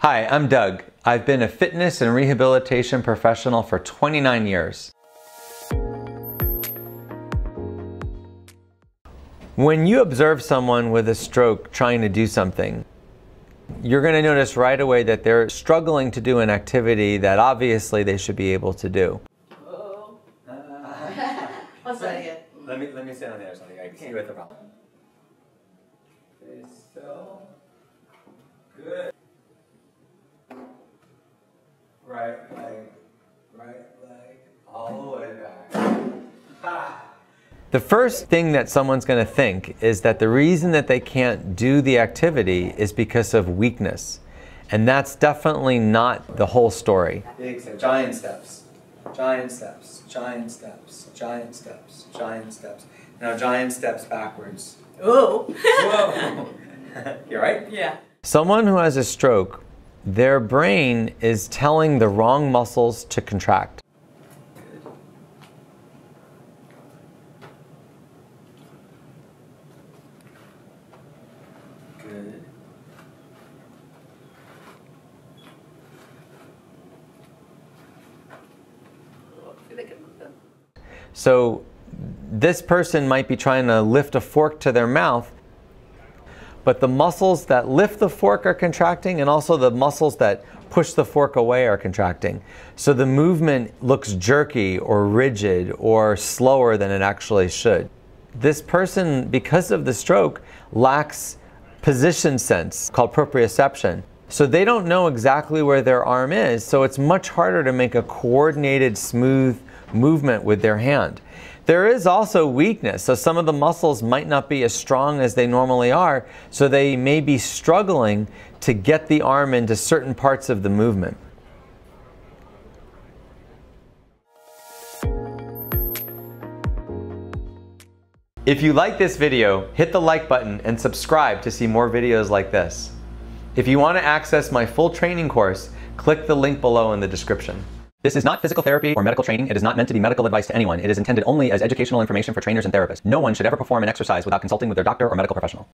Hi, I'm Doug. I've been a fitness and rehabilitation professional for 29 years. When you observe someone with a stroke trying to do something, you're going to notice right away that they're struggling to do an activity that obviously they should be able to do. One second. Let me let me stand on the other side. I can see what the problem. It's so Right leg, right leg, all the way back. Ha! The first thing that someone's going to think is that the reason that they can't do the activity is because of weakness. And that's definitely not the whole story. Big step, giant steps, giant steps, giant steps, giant steps, giant steps. Now giant steps backwards. Ooh. Whoa! You're right? yeah. Someone who has a stroke, their brain is telling the wrong muscles to contract. Good. So this person might be trying to lift a fork to their mouth, but the muscles that lift the fork are contracting and also the muscles that push the fork away are contracting. So the movement looks jerky or rigid or slower than it actually should. This person, because of the stroke, lacks position sense called proprioception. So they don't know exactly where their arm is, so it's much harder to make a coordinated, smooth movement with their hand. There is also weakness, so some of the muscles might not be as strong as they normally are, so they may be struggling to get the arm into certain parts of the movement. If you like this video, hit the like button and subscribe to see more videos like this. If you want to access my full training course, click the link below in the description. This is not physical therapy or medical training. It is not meant to be medical advice to anyone. It is intended only as educational information for trainers and therapists. No one should ever perform an exercise without consulting with their doctor or medical professional.